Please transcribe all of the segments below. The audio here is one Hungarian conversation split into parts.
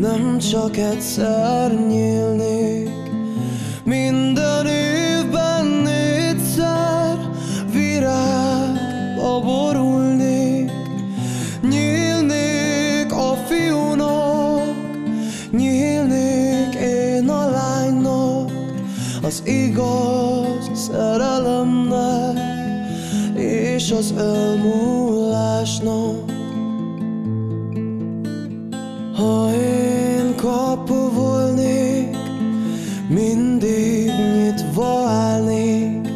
nem csak egyszer nyílnék. Minden évben négyszer virágba borulnék Nyílnék a fiúnak, nyílnék én a lánynak Az igaz szerelemnek és az elmúlásnak ha én kapu volnék, mindig nyitva állnék,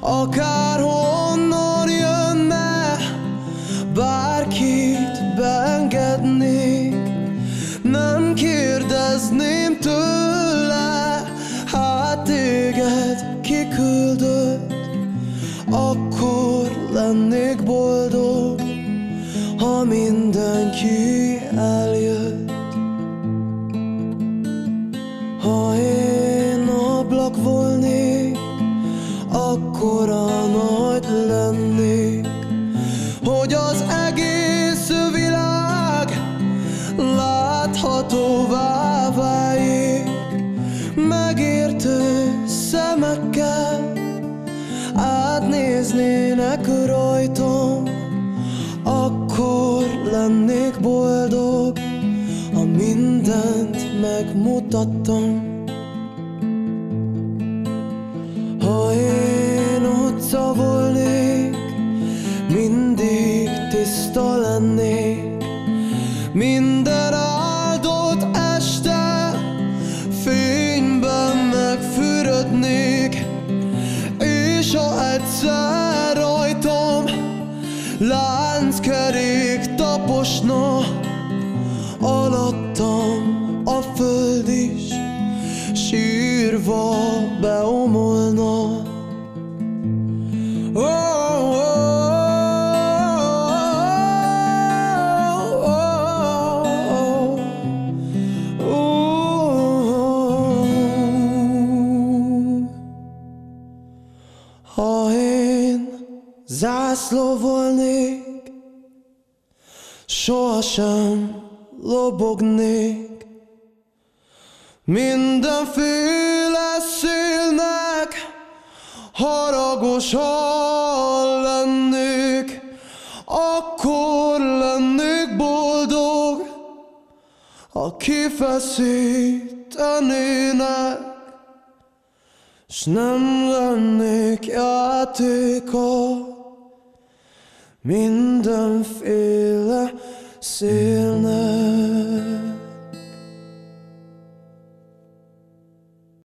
Akárhonnan jönne, bárkit beengednék, Nem kérdezném tőle, hát téged kiküldött, Akkor lennék boldog, ha mindenki eljött ablak volnék, akkor a nagy lennék Hogy az egész világ láthatóvá váljék Megértő szemekkel átnéznének rajtam akkor lennék boldog, ha mindent megmutattam. Minden áldott este fényben megfürödnék, és ha egyszer rajtam Lánckerék taposna Alattam a föld is Sírva beomolna Ha én zászló volnék, sohasem lobognék, mindenféle szélnek haragosan lennék, akkor lennék boldog, ha kifeszítenének, s nem lennék játéka mindenféle szélnek.